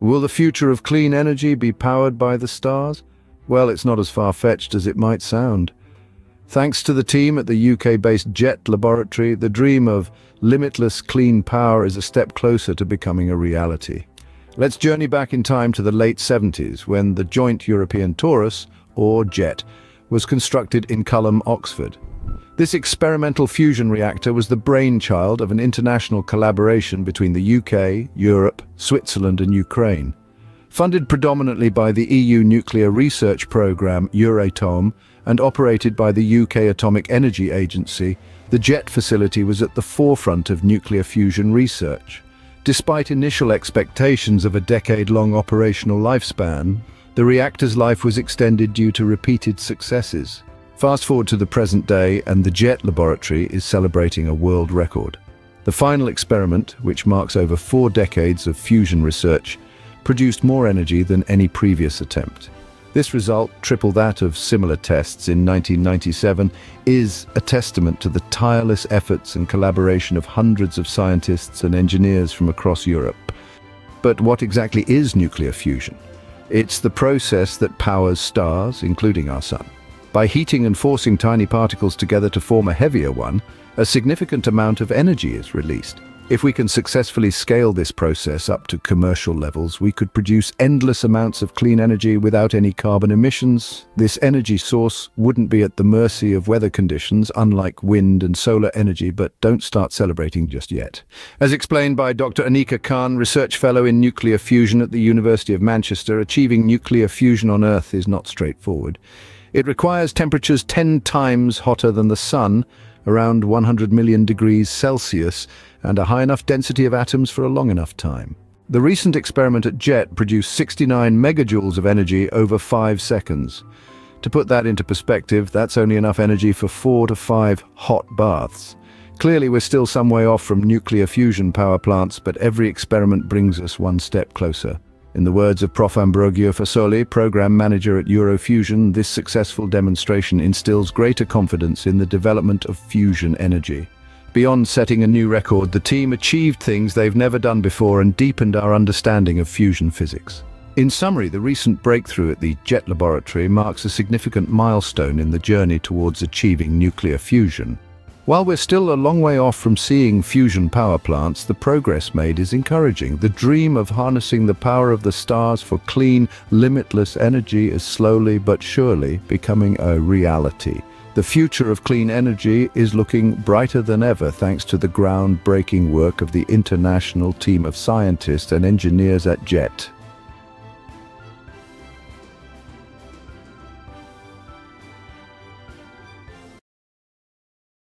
Will the future of clean energy be powered by the stars? Well, it's not as far-fetched as it might sound. Thanks to the team at the UK-based JET laboratory, the dream of limitless clean power is a step closer to becoming a reality. Let's journey back in time to the late 70s, when the Joint European Torus, or JET, was constructed in Culham, Oxford. This experimental fusion reactor was the brainchild of an international collaboration between the UK, Europe, Switzerland and Ukraine. Funded predominantly by the EU nuclear research programme Euratom and operated by the UK Atomic Energy Agency, the JET facility was at the forefront of nuclear fusion research. Despite initial expectations of a decade-long operational lifespan, the reactor's life was extended due to repeated successes. Fast forward to the present day and the JET laboratory is celebrating a world record. The final experiment, which marks over four decades of fusion research, produced more energy than any previous attempt. This result, triple that of similar tests in 1997, is a testament to the tireless efforts and collaboration of hundreds of scientists and engineers from across Europe. But what exactly is nuclear fusion? It's the process that powers stars, including our sun. By heating and forcing tiny particles together to form a heavier one, a significant amount of energy is released. If we can successfully scale this process up to commercial levels, we could produce endless amounts of clean energy without any carbon emissions. This energy source wouldn't be at the mercy of weather conditions, unlike wind and solar energy, but don't start celebrating just yet. As explained by Dr. Aneeqa Khan, Research Fellow in Nuclear Fusion at the University of Manchester, achieving nuclear fusion on Earth is not straightforward. It requires temperatures 10 times hotter than the Sun, around 100 million degrees Celsius, and a high enough density of atoms for a long enough time. The recent experiment at JET produced 69 megajoules of energy over five seconds. To put that into perspective, that's only enough energy for four to five hot baths. Clearly, we're still some way off from nuclear fusion power plants, but every experiment brings us one step closer. In the words of Prof. Ambrogio Fasoli, program manager at Eurofusion, this successful demonstration instills greater confidence in the development of fusion energy. Beyond setting a new record, the team achieved things they've never done before and deepened our understanding of fusion physics. In summary, the recent breakthrough at the JET laboratory marks a significant milestone in the journey towards achieving nuclear fusion. While we're still a long way off from seeing fusion power plants, the progress made is encouraging. The dream of harnessing the power of the stars for clean, limitless energy is slowly but surely becoming a reality. The future of clean energy is looking brighter than ever thanks to the groundbreaking work of the international team of scientists and engineers at JET.